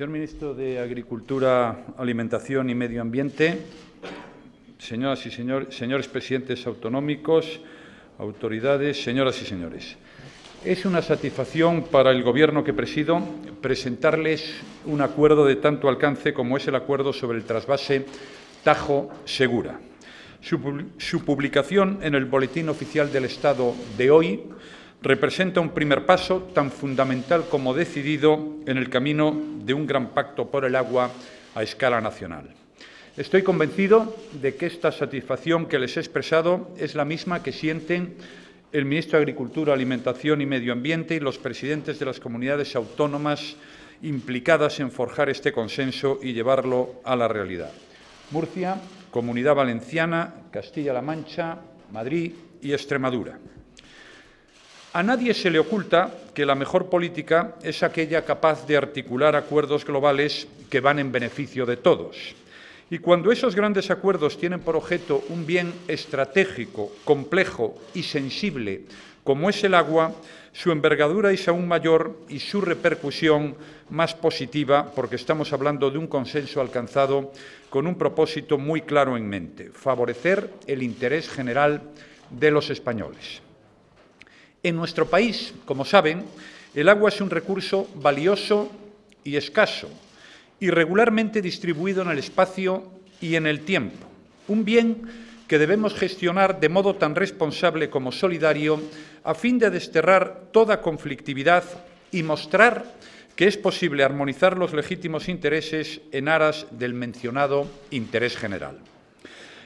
Señor Ministro de Agricultura, Alimentación y Medio Ambiente, señoras y señores, señores presidentes autonómicos, autoridades, señoras y señores. Es una satisfacción para el Gobierno que presido presentarles un acuerdo de tanto alcance como es el acuerdo sobre el trasvase Tajo Segura. Su, publicación en el Boletín Oficial del Estado de hoy representa un primer paso tan fundamental como decidido en el camino de un gran pacto por el agua a escala nacional. Estoy convencido de que esta satisfacción que les he expresado es la misma que sienten el ministro de Agricultura, Alimentación y Medio Ambiente y los presidentes de las comunidades autónomas implicadas en forjar este consenso y llevarlo a la realidad. Murcia, Comunidad Valenciana, Castilla-La Mancha, Madrid y Extremadura. A nadie se le oculta que la mejor política es aquella capaz de articular acuerdos globales que van en beneficio de todos. Y cuando esos grandes acuerdos tienen por objeto un bien estratégico, complejo y sensible, como es el agua, su envergadura es aún mayor y su repercusión más positiva, porque estamos hablando de un consenso alcanzado con un propósito muy claro en mente, favorecer el interés general de los españoles. En nuestro país, como saben, el agua es un recurso valioso y escaso, irregularmente distribuido en el espacio y en el tiempo, un bien que debemos gestionar de modo tan responsable como solidario a fin de desterrar toda conflictividad y mostrar que es posible armonizar los legítimos intereses en aras del mencionado interés general.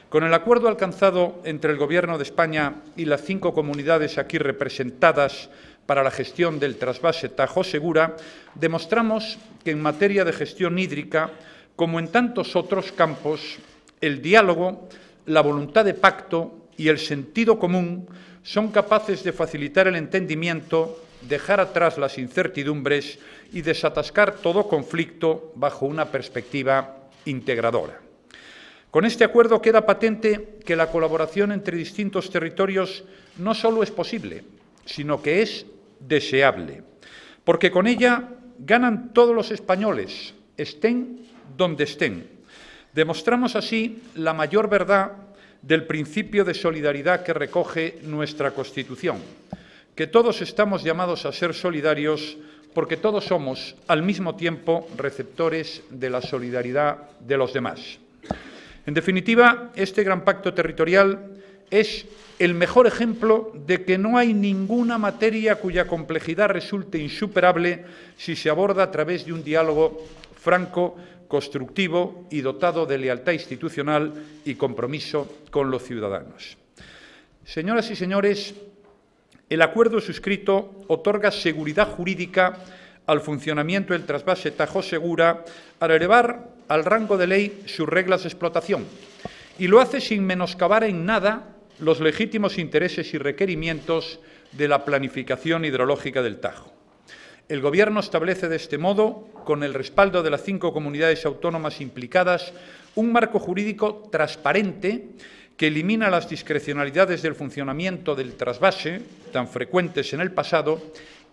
Con el acuerdo alcanzado entre el Gobierno de España y las cinco comunidades aquí representadas para la gestión del trasvase Tajo Segura, demostramos que en materia de gestión hídrica, como en tantos otros campos, el diálogo, la voluntad de pacto y el sentido común son capaces de facilitar el entendimiento, dejar atrás las incertidumbres y desatascar todo conflicto bajo una perspectiva integradora. Con este acuerdo queda patente que la colaboración entre distintos territorios no solo es posible, sino que es deseable, porque con ella ganan todos los españoles, estén donde estén. Demostramos así la mayor verdad del principio de solidaridad que recoge nuestra Constitución, que todos estamos llamados a ser solidarios porque todos somos al mismo tiempo receptores de la solidaridad de los demás. En definitiva, este gran pacto territorial es el mejor ejemplo de que no hay ninguna materia cuya complejidad resulte insuperable si se aborda a través de un diálogo franco, constructivo y dotado de lealtad institucional y compromiso con los ciudadanos. Señoras y señores, el acuerdo suscrito otorga seguridad jurídica al funcionamiento del trasvase Tajo Segura al elevar al rango de ley sus reglas de explotación y lo hace sin menoscabar en nada los legítimos intereses y requerimientos de la planificación hidrológica del Tajo. El Gobierno establece de este modo, con el respaldo de las cinco comunidades autónomas implicadas, un marco jurídico transparente que elimina las discrecionalidades del funcionamiento del trasvase, tan frecuentes en el pasado,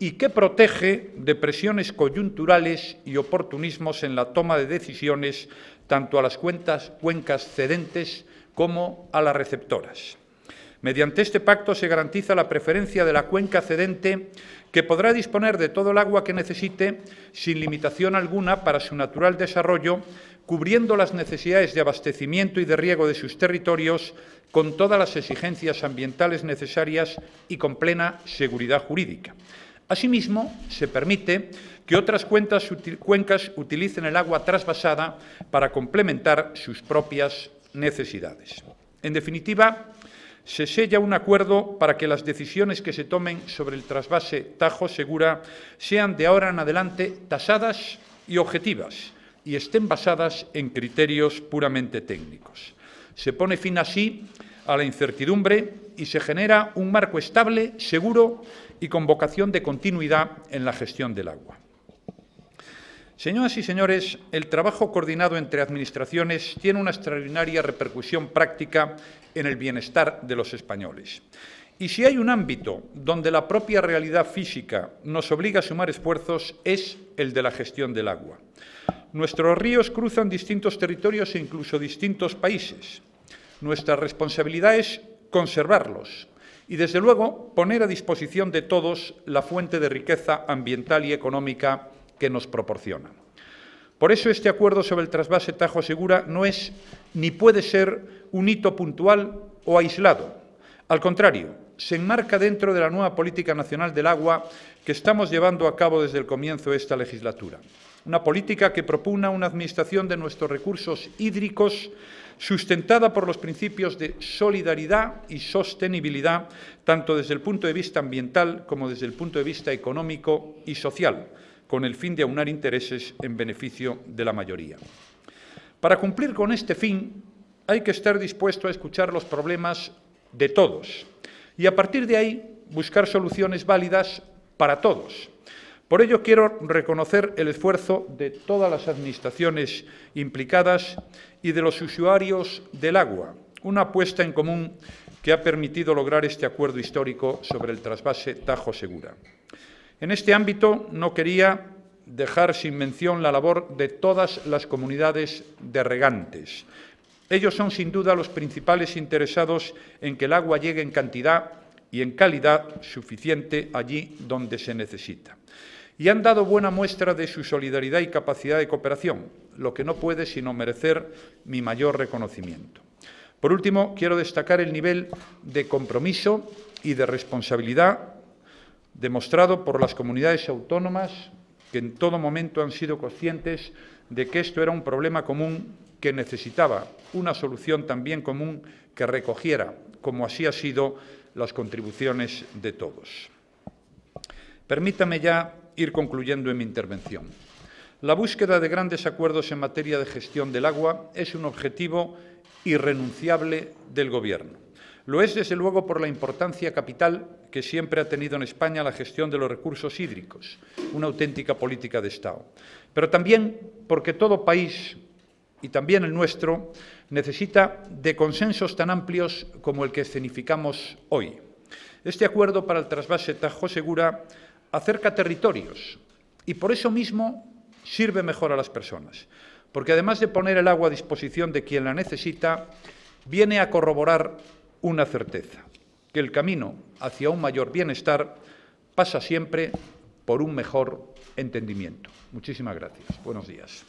y que protege de presiones coyunturales y oportunismos en la toma de decisiones tanto a las cuencas cedentes como a las receptoras. Mediante este pacto se garantiza la preferencia de la cuenca cedente que podrá disponer de todo el agua que necesite sin limitación alguna para su natural desarrollo, cubriendo las necesidades de abastecimiento y de riego de sus territorios con todas las exigencias ambientales necesarias y con plena seguridad jurídica. Asimismo, se permite que otras cuencas utilicen el agua trasvasada para complementar sus propias necesidades. En definitiva, se sella un acuerdo para que las decisiones que se tomen sobre el trasvase Tajo Segura sean de ahora en adelante tasadas y objetivas y estén basadas en criterios puramente técnicos. Se pone fin así a la incertidumbre y se genera un marco estable, seguro y con vocación de continuidad en la gestión del agua. Señoras y señores, el trabajo coordinado entre administraciones tiene una extraordinaria repercusión práctica en el bienestar de los españoles. Y si hay un ámbito donde la propia realidad física nos obliga a sumar esfuerzos es el de la gestión del agua. Nuestros ríos cruzan distintos territorios e incluso distintos países. Nuestra responsabilidad es conservarlos y, desde luego, poner a disposición de todos la fuente de riqueza ambiental y económica que nos proporcionan. Por eso este acuerdo sobre el trasvase Tajo Segura no es ni puede ser un hito puntual o aislado. Al contrario, se enmarca dentro de la nueva política nacional del agua que estamos llevando a cabo desde el comienzo de esta legislatura. Una política que propugna una administración de nuestros recursos hídricos sustentada por los principios de solidaridad y sostenibilidad, tanto desde el punto de vista ambiental como desde el punto de vista económico y social, con el fin de aunar intereses en beneficio de la mayoría. Para cumplir con este fin hay que estar dispuesto a escuchar los problemas de todos y a partir de ahí buscar soluciones válidas para todos. Por ello quiero reconocer el esfuerzo de todas las administraciones implicadas y de los usuarios del agua, una apuesta en común que ha permitido lograr este acuerdo histórico sobre el trasvase Tajo Segura. En este ámbito no quería dejar sin mención la labor de todas las comunidades de regantes. Ellos son sin duda los principales interesados en que el agua llegue en cantidad y en calidad suficiente allí donde se necesita. Y han dado buena muestra de su solidaridad y capacidad de cooperación, lo que no puede sino merecer mi mayor reconocimiento. Por último, quiero destacar el nivel de compromiso y de responsabilidad demostrado por las comunidades autónomas que en todo momento han sido conscientes de que esto era un problema común que necesitaba una solución también común que recogiera, como así ha sido, las contribuciones de todos. Permítame ya ir concluyendo en mi intervención. La búsqueda de grandes acuerdos en materia de gestión del agua es un objetivo irrenunciable del Gobierno. Lo es, desde luego, por la importancia capital que siempre ha tenido en España la gestión de los recursos hídricos, una auténtica política de Estado. Pero también porque todo país, y también el nuestro, necesita de consensos tan amplios como el que escenificamos hoy. Este acuerdo para el trasvase Tajo Segura acerca territorios y por eso mismo sirve mejor a las personas, porque además de poner el agua a disposición de quien la necesita, viene a corroborar una certeza, que el camino hacia un mayor bienestar pasa siempre por un mejor entendimiento. Muchísimas gracias. Buenos días.